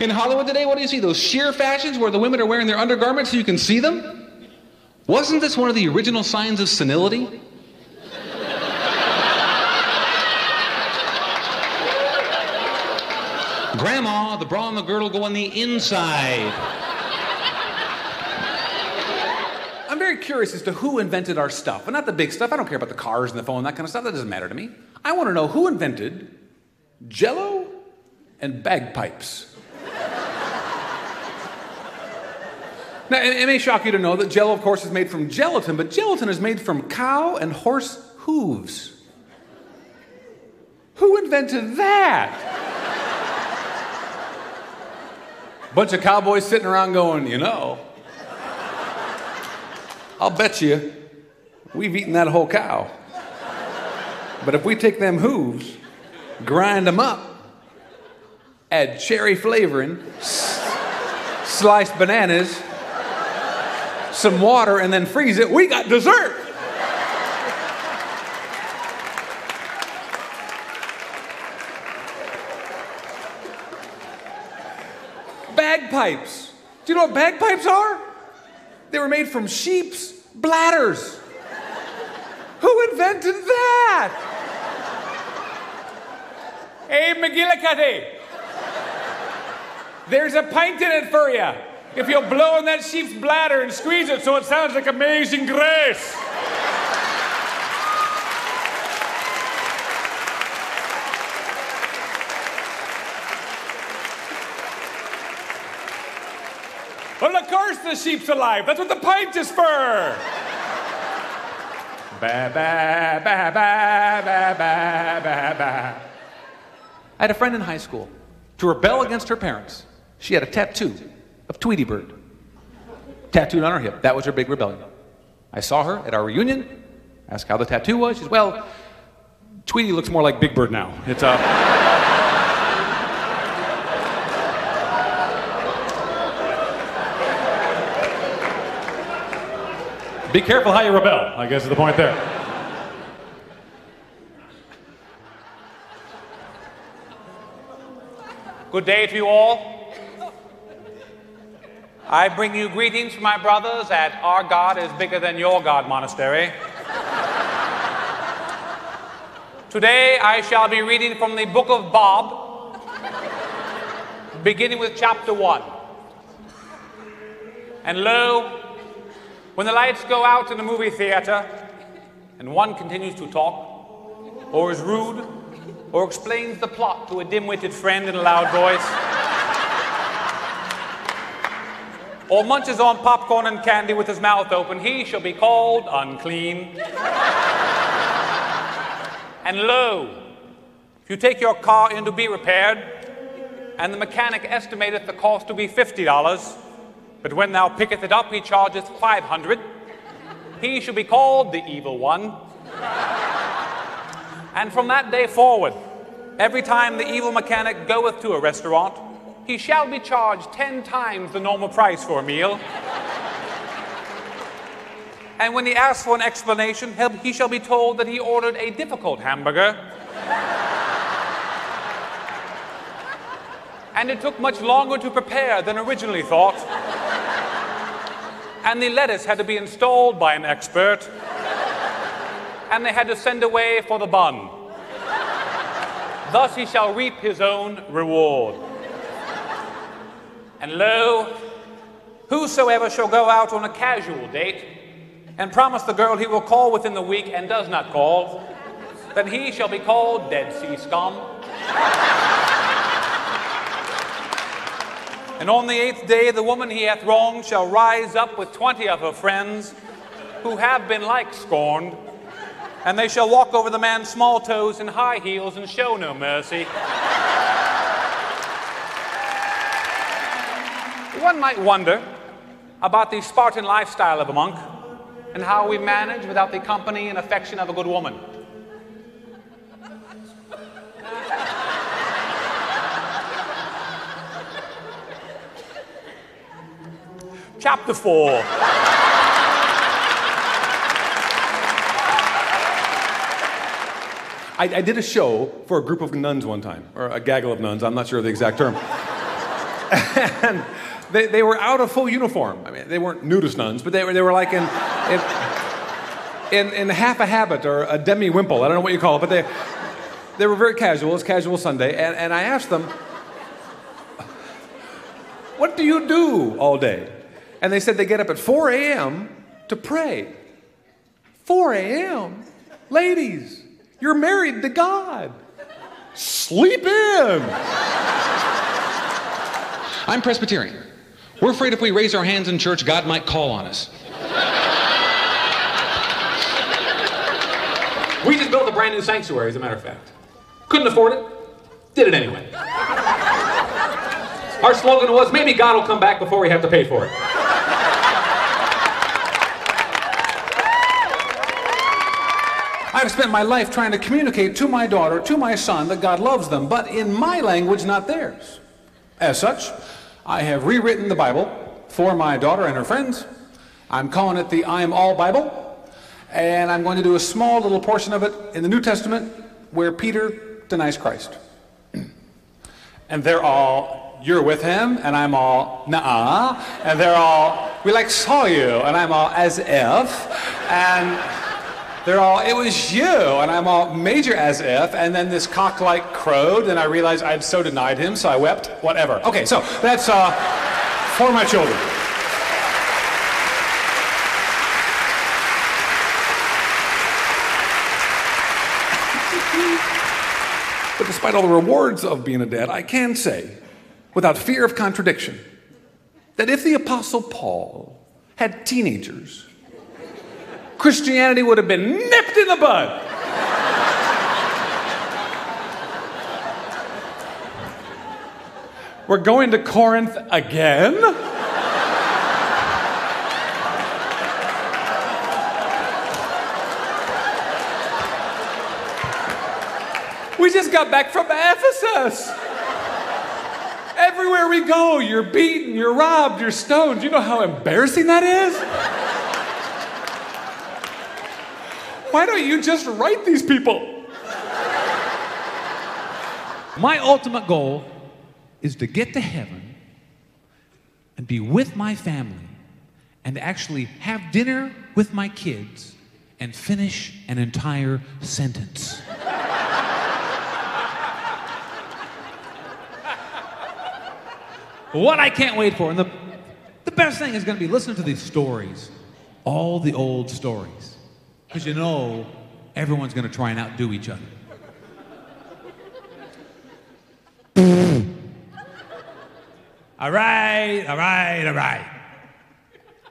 In Hollywood today, what do you see? Those sheer fashions where the women are wearing their undergarments so you can see them? Wasn't this one of the original signs of senility? Grandma, the bra and the girdle go on the inside. I'm very curious as to who invented our stuff, but not the big stuff. I don't care about the cars and the phone, that kind of stuff. That doesn't matter to me. I want to know who invented jello and bagpipes. now, it, it may shock you to know that jello, of course, is made from gelatin, but gelatin is made from cow and horse hooves. Who invented that? Bunch of cowboys sitting around going, you know, I'll bet you we've eaten that whole cow. But if we take them hooves, grind them up, add cherry flavoring, sliced bananas, some water, and then freeze it, we got dessert. Bagpipes. Do you know what bagpipes are? They were made from sheep's bladders. Who invented that? Hey, McGillicuddy. There's a pint in it for you. If you'll blow in that sheep's bladder and squeeze it so it sounds like amazing grace. Well, of course the sheep's alive. That's what the pint is for. Ba ba ba ba ba ba ba. I had a friend in high school. To rebel against her parents, she had a tattoo of Tweety Bird tattooed on her hip. That was her big rebellion. I saw her at our reunion. Asked how the tattoo was. She said, "Well, Tweety looks more like Big Bird now. It's a." Be careful how you rebel, I guess is the point there. Good day to you all. I bring you greetings from my brothers at Our God is Bigger Than Your God Monastery. Today I shall be reading from the book of Bob, beginning with chapter 1. And lo, when the lights go out in the movie theater and one continues to talk, or is rude, or explains the plot to a dim witted friend in a loud voice, or munches on popcorn and candy with his mouth open, he shall be called unclean. and lo, if you take your car in to be repaired, and the mechanic estimateth the cost to be $50, but when thou picketh it up, he chargeth 500, he shall be called the evil one. And from that day forward, every time the evil mechanic goeth to a restaurant, he shall be charged ten times the normal price for a meal. And when he asks for an explanation, he shall be told that he ordered a difficult hamburger. and it took much longer to prepare than originally thought. And the lettuce had to be installed by an expert and they had to send away for the bun. Thus he shall reap his own reward. And lo, whosoever shall go out on a casual date and promise the girl he will call within the week and does not call, then he shall be called Dead Sea Scum. And on the eighth day, the woman he hath wronged shall rise up with twenty of her friends who have been like scorned and they shall walk over the man's small toes in high heels and show no mercy. One might wonder about the Spartan lifestyle of a monk and how we manage without the company and affection of a good woman. Chapter 4. I, I did a show for a group of nuns one time, or a gaggle of nuns, I'm not sure of the exact term. and they, they were out of full uniform. I mean, they weren't nudist nuns, but they were, they were like in, in, in, in half a habit or a demi wimple. I don't know what you call it, but they, they were very casual. It's casual Sunday. And, and I asked them, What do you do all day? And they said they get up at 4 a.m. to pray. 4 a.m.? Ladies, you're married to God. Sleep in. I'm Presbyterian. We're afraid if we raise our hands in church, God might call on us. We just built a brand new sanctuary, as a matter of fact. Couldn't afford it, did it anyway. Our slogan was maybe God will come back before we have to pay for it. I've spent my life trying to communicate to my daughter, to my son, that God loves them, but in my language, not theirs. As such, I have rewritten the Bible for my daughter and her friends. I'm calling it the I'm All Bible, and I'm going to do a small little portion of it in the New Testament where Peter denies Christ. And they're all, you're with him, and I'm all, nah, and they're all, we like saw you, and I'm all, as if, and they're all, it was you. And I'm all major as if. And then this cock like crowed, and I realized I'd so denied him, so I wept. Whatever. Okay, so that's uh, for my children. But despite all the rewards of being a dad, I can say, without fear of contradiction, that if the Apostle Paul had teenagers, Christianity would have been nipped in the bud. We're going to Corinth again? We just got back from Ephesus. Everywhere we go, you're beaten, you're robbed, you're stoned. You know how embarrassing that is? Why don't you just write these people? My ultimate goal is to get to heaven and be with my family and actually have dinner with my kids and finish an entire sentence. what I can't wait for, and the, the best thing is going to be listening to these stories, all the old stories, because you know everyone's going to try and outdo each other. All right, all right, all right.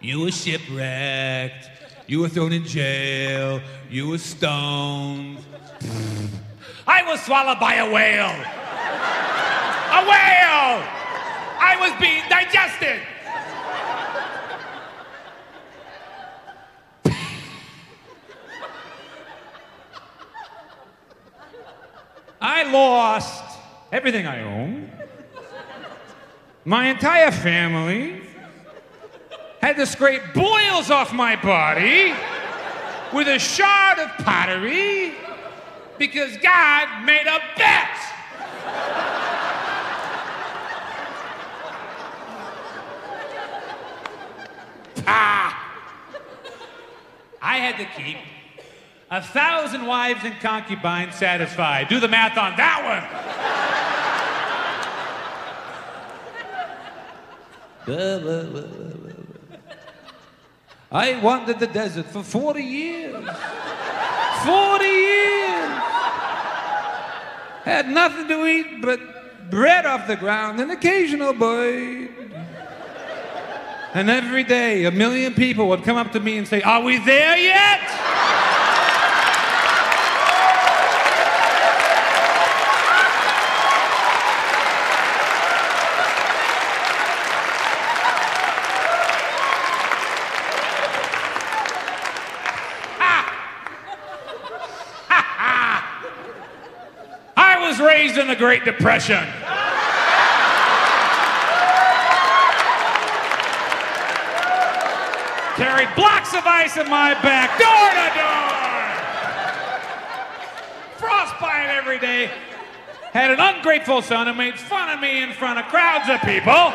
You were shipwrecked. You were thrown in jail. You were stoned. I was swallowed by a whale. A whale! I was being digested. I lost everything I own. My entire family had to scrape boils off my body with a shard of pottery because God made a bet. ah! I had to keep a thousand wives and concubines satisfied. Do the math on that one. I wandered the desert for 40 years. 40 years. Had nothing to eat but bread off the ground and occasional bird. And every day, a million people would come up to me and say, Are we there yet? I was raised in the Great Depression. Carried blocks of ice in my back, door to door. Frostbite every day. Had an ungrateful son who made fun of me in front of crowds of people.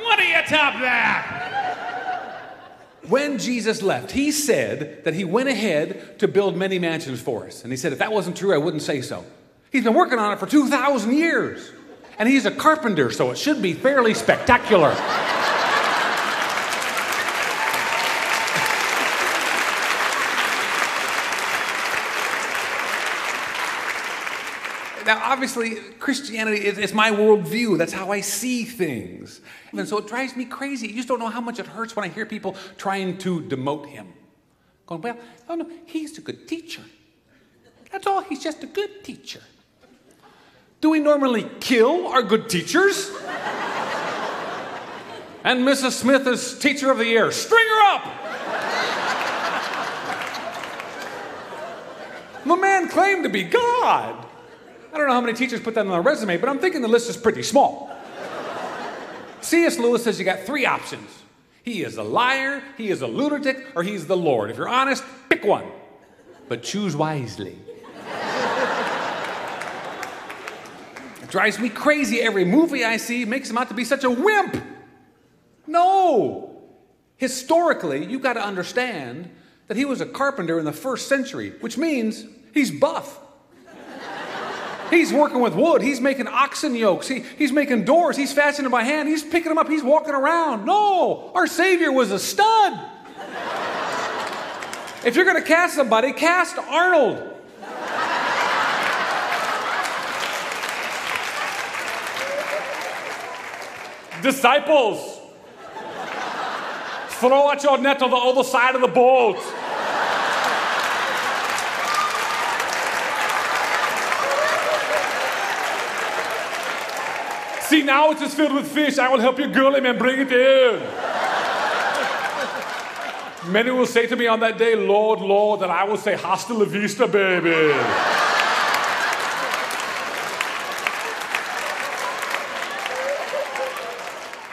What do you top that? When Jesus left, he said that he went ahead to build many mansions for us. And he said, if that wasn't true, I wouldn't say so. He's been working on it for 2,000 years. And he's a carpenter, so it should be fairly spectacular. Now, obviously, Christianity is, my worldview. That's how I see things. And so it drives me crazy. You just don't know how much it hurts when I hear people trying to demote him. Going, well, no, no, he's a good teacher. That's all, he's just a good teacher. Do we normally kill our good teachers? and Mrs. Smith is Teacher of the Year. String her up! the man claimed to be God. I don't know how many teachers put that on their resume, but I'm thinking the list is pretty small. C.S. Lewis says you got three options. He is a liar, he is a lunatic, or he's the Lord. If you're honest, pick one. But choose wisely. Drives me crazy. Every movie I see makes him out to be such a wimp. No. Historically, you've got to understand that he was a carpenter in the first century, which means he's buff. He's working with wood. He's making oxen yokes. He, he's making doors. He's fastening by hand. He's picking them up. He's walking around. No, our Savior was a stud. if you're going to cast somebody, cast Arnold. Disciples, throw out your net on the other side of the boat. See, now it is filled with fish. I will help you, girl, and bring it in. Many will say to me on that day, Lord, Lord, and I will say, Hasta la vista, baby.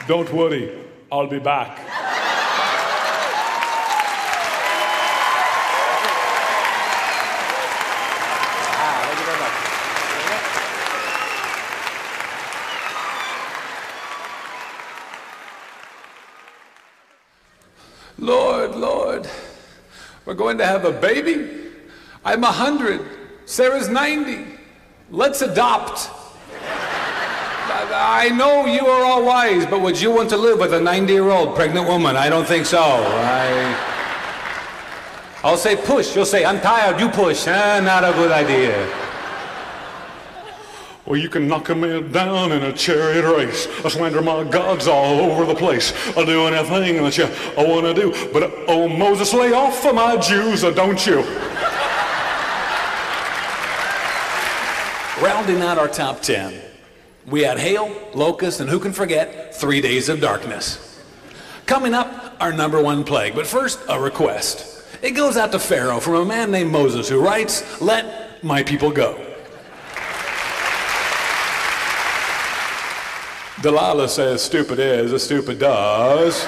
Don't worry, I'll be back. Lord, Lord, we're going to have a baby. I'm 100. Sarah's 90. Let's adopt. I I know you are all wise, but would you want to live with a 90 year old pregnant woman? I don't think so. I. I'll say push. You'll say, I'm tired, you push. Eh, not a good idea. Well, you can knock a man down in a chariot race. I slander my gods all over the place. I'll do anything that you I want to do. But, uh, oh, Moses, lay off of my Jews, or don't you? Rounding out our top 10, we had hail, locust, and who can forget, three days of darkness. Coming up, our number one plague. But first, a request. It goes out to Pharaoh from a man named Moses who writes, Let my people go. Delilah says, stupid is as stupid does.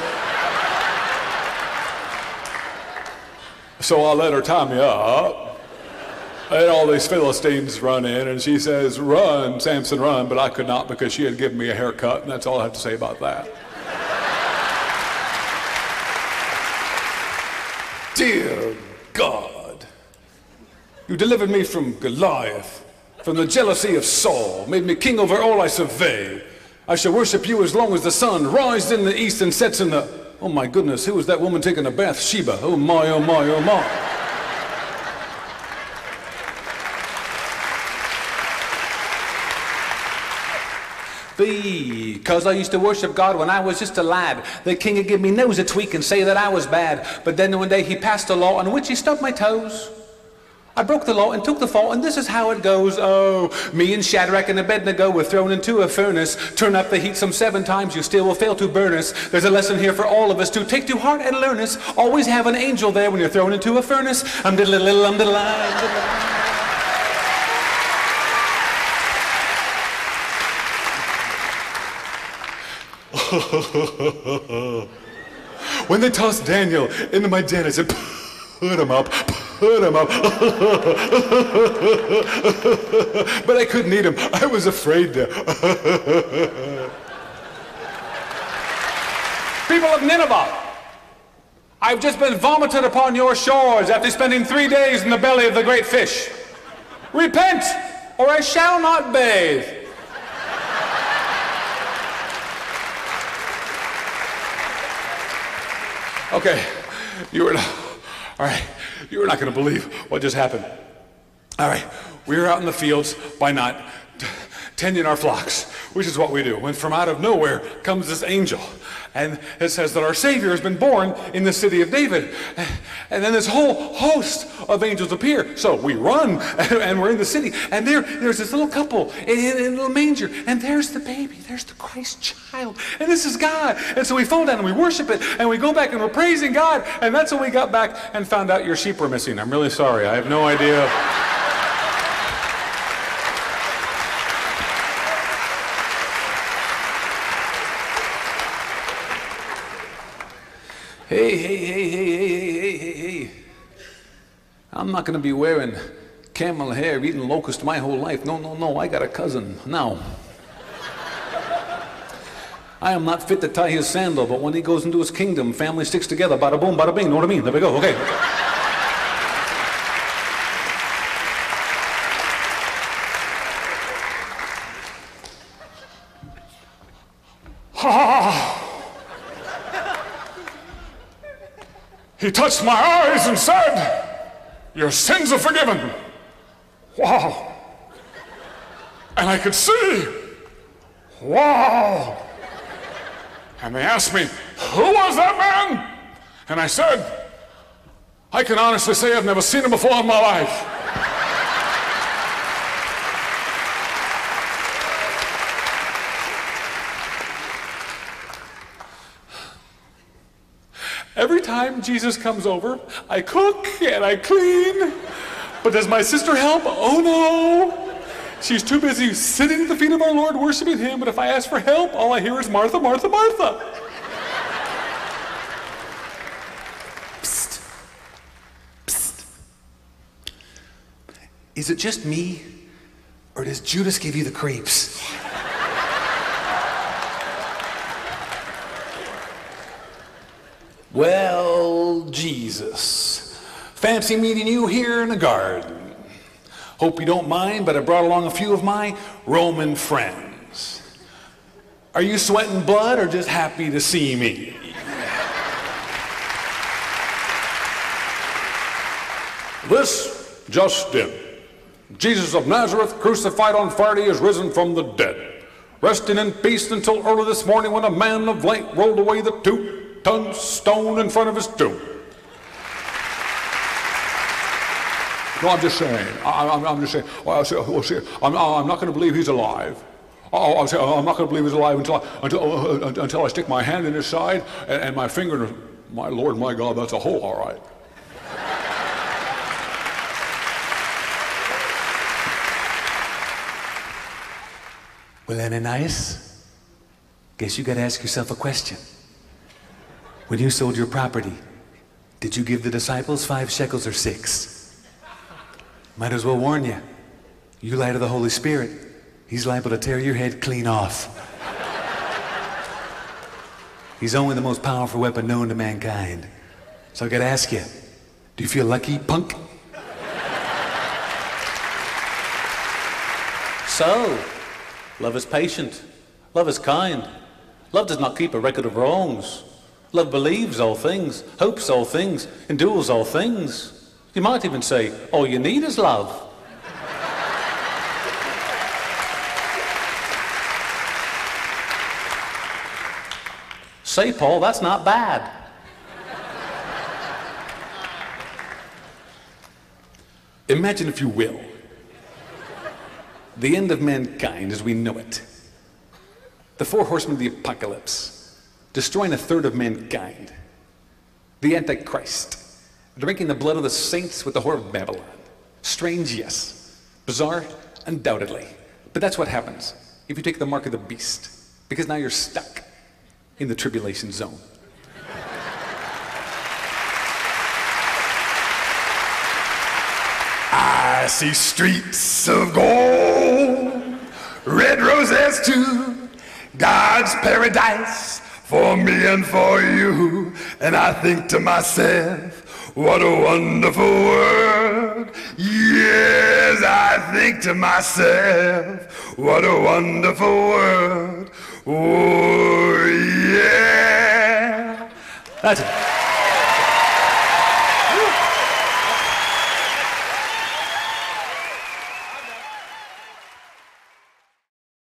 so I'll let her tie me up. And all these Philistines run in, and she says, Run, Samson, run. But I could not because she had given me a haircut, and that's all I have to say about that. Dear God, you delivered me from Goliath, from the jealousy of Saul, made me king over all I survey. I shall worship you as long as the sun rises in the east and sets in the. Oh my goodness, who was that woman taking a bath? Sheba. Oh my, oh my, oh my. Because I used to worship God when I was just a lad. The king would give me nose a tweak and say that I was bad. But then one day he passed a law on which he stubbed my toes. I broke the law and took the fall, and this is how it goes. Oh, me and Shadrach and Abednego were thrown into a furnace. Turn up the heat some seven times, you still will fail to burn us. There's a lesson here for all of us to take to heart and learn us. Always have an angel there when you're thrown into a furnace. I'm diddle little, I'm diddle when they tossed Daniel into my den, I said, put him up, put him up. but I couldn't eat him. I was afraid to. People of Nineveh, I've just been vomited upon your shores after spending three days in the belly of the great fish. Repent, or I shall not bathe. Okay, you were. not, All right, you were not going to believe what just happened. All right, we were out in the fields by night, tending our flocks, which is what we do. When from out of nowhere comes this angel, and it says that our Savior has been born in the city of David. And then this whole host of angels appear. So we run, and we're in the city, and there, there's this little couple in, in a little manger, and there's the baby, there's the Christ child, and this is God. And so we fall down and we worship it, and we go back and we're praising God, and that's when we got back and found out your sheep were missing. I'm really sorry. I have no idea. Hey, hey, hey, hey, hey, hey, hey, hey. I'm not going to be wearing camel hair, eating locust my whole life. No, no, no. I got a cousin. Now, I am not fit to tie his sandal, but when he goes into his kingdom, family sticks together. Bada boom, bada bing. Know what I mean? There we go. Okay. He touched my eyes and said, Your sins are forgiven. Wow. And I could see. Wow. And they asked me, Who was that man? And I said, I can honestly say I've never seen him before in my life. Every time Jesus comes over, I cook and I clean. But does my sister help? Oh no. She's too busy sitting at the feet of our Lord worshiping Him, but if I ask for help, all I hear is Martha, Martha, Martha. Psst. Psst. Is it just me, or does Judas give you the creeps? Well, Jesus. Fancy meeting you here in the garden. Hope you don't mind, but I brought along a few of my Roman friends. Are you sweating blood or just happy to see me? This just in. Jesus of Nazareth, crucified on Friday, is risen from the dead, resting in peace until early this morning when a man of light rolled away the two ton stone in front of his tomb. No, I'm just saying. I, I'm, I'm just saying. Say, well, see, I'm, I'm not going to believe he's alive. Oh, I'll say, I'm not going to believe he's alive until I, until, uh, until I stick my hand in his side and, and my finger. in- My Lord, my God, that's a hole, all right. Well, Ananias, guess you got to ask yourself a question. When you sold your property, did you give the disciples five shekels or six? Might as well warn you. You lie to the Holy Spirit, he's liable to tear your head clean off. He's only the most powerful weapon known to mankind. So I gotta ask you, do you feel lucky, punk? So, love is patient. Love is kind. Love does not keep a record of wrongs. Love believes all things, hopes all things, endures all things. You might even say, all you need is love. Say, Paul, that's not bad. Imagine, if you will, the end of mankind as we know it. The four horsemen of the apocalypse, destroying a third of mankind, the Antichrist, drinking the blood of the saints with the whore of Babylon. Strange, yes. Bizarre, undoubtedly. But that's what happens if you take the mark of the beast, because now you're stuck in the tribulation zone. I see streets of gold, red roses too, God's paradise for me and for you. And I think to myself, what a wonderful world. Yes, I think to myself, what a wonderful world. Oh, yeah. That's it.